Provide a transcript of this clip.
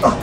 Oh,